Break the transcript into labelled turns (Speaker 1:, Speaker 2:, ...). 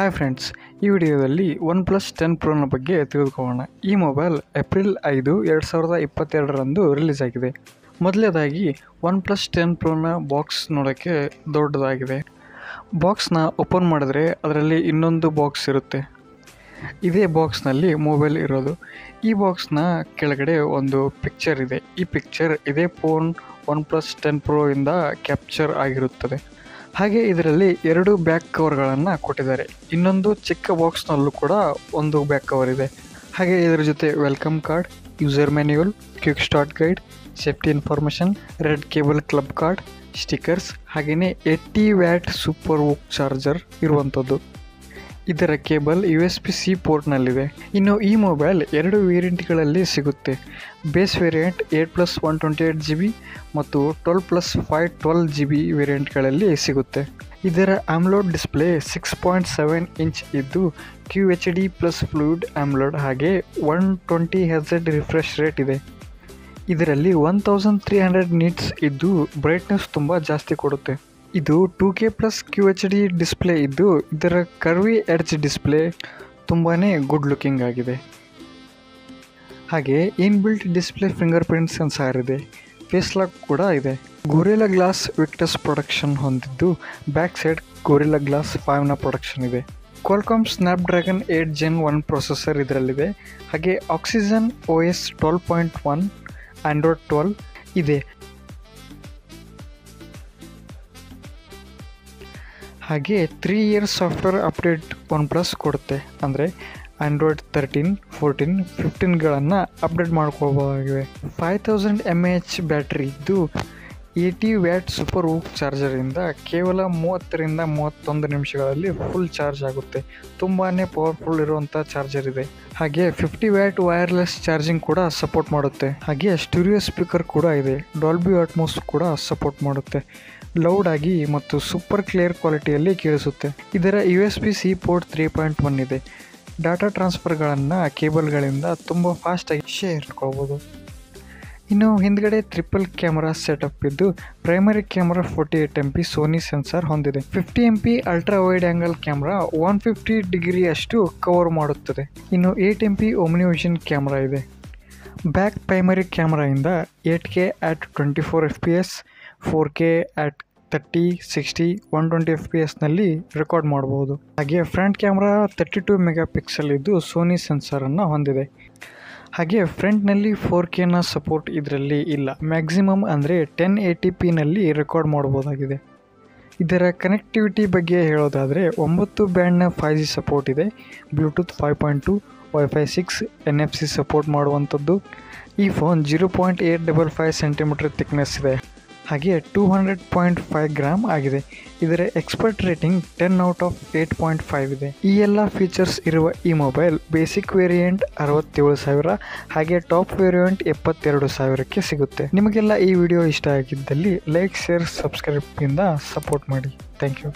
Speaker 1: Hi friends ಈ ವಿಡಿಯೋದಲ್ಲಿ one plus ten ಪ್ರೋನ ಬಗ್ಗೆ ತಿಳಿದುಕೊಳ್ಳೋಣ ಈ ಮೊಬೈಲ್ ಏಪ್ರಿಲ್ ಐದು, ಎರಡು ಸಾವಿರದ ಇಪ್ಪತ್ತೆರಡರಂದು ರಿಲೀಸ್ ಆಗಿದೆ. ಮೊದಲನೇದಾಗಿ ಒನ್ ಪ್ಲಸ್ ಟೆನ್ ಪ್ರೋನ ಬಾಕ್ಸ್ ನೋಡೋಕ್ಕೆ ದೊಡ್ಡದಾಗಿದೆ. ಬಾಕ್ಸ್ನ ಓಪನ್ ಮಾಡಿದ್ರೆ ಅದರಲ್ಲಿ ಇನ್ನೊಂದು ಬಾಕ್ಸ್ ಇರುತ್ತೆ. ಇದೇ ಬಾಕ್ಸ್ನಲ್ಲಿ ಮೊಬೈಲ್ ಇರೋದು. ಈ ಬಾಕ್ಸ್ನ ಕೆಳಗಡೆ ಒಂದು ಪಿಕ್ಚರ್ ಇದೆ. ಈ ಪಿಕ್ಚರ್ ಇದೇ phone OnePlus ten pro ಇಂದ ಕ್ಯಾಪ್ಚರ್ ಆಗಿರುತ್ತದೆ. ಹಾಗೆ ಇದರಲ್ಲಿ ಎರಡು ಬ್ಯಾಕ್ ಕವರ್ಗಳನ್ನು ಕೊಟ್ಟಿದ್ದಾರೆ. ಇನ್ನೊಂದು ಚಿಕ್ಕ ಬಾಕ್ಸ್ನಲ್ಲೂ ಕೂಡ ಒಂದು ಬ್ಯಾಕ್ ಕವರ್ ಇದೆ. ಹಾಗೆ ಇದರ ಜೊತೆ welcome card user manual quick start guide safety information red cable club card stickers ಹಾಗೆಯೇ eighty watt super VOOC charger ಇರುವಂಥದ್ದು. ಇದರ cable U S B C ಪೋರ್ಟ್ನಲ್ಲಿದೆ ಇನ್ನು ಈ ಮೊಬೈಲ್ ಎರಡು ವೇರಿಯಂಟ್ಗಳಲ್ಲಿ ಸಿಗುತ್ತೆ. Base variant eight plus one twenty eight G B ಮತ್ತು twelve plus five twelve G B ವೇರಿಯಂಟ್ಗಳಲ್ಲಿ ಸಿಗುತ್ತೆ. ಇದರ AMOLED display six point seven inch ಇದ್ದು Q H D plus fluid AMOLED ಹಾಗೆ one twenty H Z refresh rate ಇದೆ. ಇದರಲ್ಲಿ one thousand three hundred nits ಇದ್ದು, brightness ತುಂಬ ಜಾಸ್ತಿ ಕೊಡುತ್ತೆ. ಇದು two K plus Q H D display ಇದ್ದು ಇದರ ಕರ್ವಿ ಎಡ್ಜ್ ಡಿಸ್ಪ್ಲೇ ತುಂಬಾ ಗುಡ್ ಲುಕಿಂಗ್ ಆಗಿದೆ. ಹಾಗೆ inbuilt display fingerprint sensor ಇದೆ. ಫೇಸ್ ಲಾಕ್ ಕೂಡ ಇದೆ. ಗೊರಿಲ್ಲಾ ಗ್ಲಾಸ್ ವಿಕ್ಟಸ್ ಪ್ರೊಡಕ್ಷನ್ ಹೊಂದಿದ್ದು ಬ್ಯಾಕ್ ಸೈಡ್ ಗೊರಿಲ್ಲಾ ಗ್ಲಾಸ್ ಫೈವ್ನ ಪ್ರೊಡಕ್ಷನ್ ಇದೆ. Qualcomm Snapdragon eight gen one processor ಇದರಲ್ಲಿದೆ. ಹಾಗೆ Oxygen O S twelve point one Android twelve ಇದೆ. ಹಾಗೆ three years software update OnePlus ಕೊಡುತ್ತೆ. ಅಂದರೆ ಆಂಡ್ರಾಯ್ಡ್ ತರ್ಟೀನ್ ಫೋರ್ಟೀನ್ ಫಿಫ್ಟೀನ್ಗಳನ್ನು update ಮಾಡ್ಕೋಬೋದಾಗಿವೆ five thousand M A H battery ಇದ್ದು ಏಯ್ಟಿ ವ್ಯಾಟ್ ಸೂಪರ್ ಓಕ್ ಚಾರ್ಜರಿಂದ ಕೇವಲ ಮೂವತ್ತರಿಂದ ಮೂವತ್ತೊಂದು ನಿಮಿಷಗಳಲ್ಲಿ ಫುಲ್ ಚಾರ್ಜ್ ಆಗುತ್ತೆ. ತುಂಬಾ ಪವರ್ಫುಲ್ ಇರುವಂಥ ಚಾರ್ಜರ್ ಇದೆ. ಹಾಗೆ ಫಿಫ್ಟಿ ವ್ಯಾಟ್ ವೈರ್ಲೆಸ್ ಚಾರ್ಜಿಂಗ್ ಕೂಡ ಸಪೋರ್ಟ್ ಮಾಡುತ್ತೆ. ಹಾಗೆ ಸ್ಟೂರಿಯೋ ಸ್ಪೀಕರ್ ಕೂಡ ಇದೆ. ಡಾಲ್ಬಿ ಅಟ್ಮೋಸ್ ಕೂಡ ಸಪೋರ್ಟ್ ಮಾಡುತ್ತೆ. ಲೌಡ್ ಆಗಿ ಮತ್ತು ಸೂಪರ್ ಕ್ಲಿಯರ್ ಕ್ವಾಲಿಟಿಯಲ್ಲಿ ಕೇಳಿಸುತ್ತೆ. ಇದರ U S B C port three point one ಇದೆ. ಡಾಟಾ ಟ್ರಾನ್ಸ್ಫರ್ಗಳನ್ನು ಕೇಬಲ್ಗಳಿಂದ ತುಂಬ ಫಾಸ್ಟಾಗಿ ಶೇರ್ ಮಾಡ್ಕೋಬೋದು ಇನ್ನು ಹಿಂದ್ಗಡೆ ಟ್ರಿಪಲ್ ಕ್ಯಾಮರಾ ಸೆಟಪ್ ಇದ್ದು primary camera forty eight M P Sony sensor ಹೊಂದಿದೆ. Fifty M P ultra wide angle camera one fifty degree ಅಷ್ಟು ಕವರ್ ಮಾಡುತ್ತದೆ. ಇನ್ನು eight M P OmniVision camera ಇದೆ. Back primary ಕ್ಯಾಮ್ರಾಯಿಂದ eight K at twenty four F P S four K at thirty sixty one twenty F P ಎಸ್ನಲ್ಲಿ record ಮಾಡ್ಬೋದು. ಹಾಗೆ front camera thirty two megapixel ಇದ್ದು Sony ಸೆನ್ಸರನ್ನು ಹೊಂದಿದೆ ಹಾಗೆ ಫ್ರಂಟ್ನಲ್ಲಿ four ಕೆನ support ಇದರಲ್ಲಿ ಇಲ್ಲ. Maximum ಅಂದರೆ ಟೆನ್ ಏಯ್ಟಿ ಪಿನಲ್ಲಿ ರೆಕಾರ್ಡ್ ಮಾಡ್ಬೋದಾಗಿದೆ. ಇದರ ಕನೆಕ್ಟಿವಿಟಿ ಬಗ್ಗೆ ಹೇಳೋದಾದರೆ ಒಂಬತ್ತು ಬ್ಯಾಂಡ್ನ ಫೈ ಜಿ ಸಪೋರ್ಟ್ ಇದೆ. Bluetooth five point two WiFi six N F C support ಮಾಡುವಂಥದ್ದು. ಈ phone zero point eight double five centimetre thickness ಇದೆ. ಹಾಗೆ two hundred point five gram ಆಗಿದೆ. ಇದರ expert rating ten out of eight point five ಇದೆ. ಈ ಎಲ್ಲ features ಇರುವ ಈ ಮೊಬೈಲ್ ಬೇಸಿಕ್ ವೇರಿಯಂಟ್ ಅರವತ್ತೇಳು ಸಾವಿರ ಹಾಗೆ ಟಾಪ್ ವೇರಿಯಂಟ್ ಎಪ್ಪತ್ತೆರಡು ಸಾವಿರಕ್ಕೆ ಸಿಗುತ್ತೆ. ನಿಮಗೆಲ್ಲ ಈ ವಿಡಿಯೋ ಇಷ್ಟ ಆಗಿದ್ದಲ್ಲಿ ಲೈಕ್ ಶೇರ್ ಸಬ್ಸ್ಕ್ರೈಬಿಂದ ಸಪೋರ್ಟ್ ಮಾಡಿ. Thank you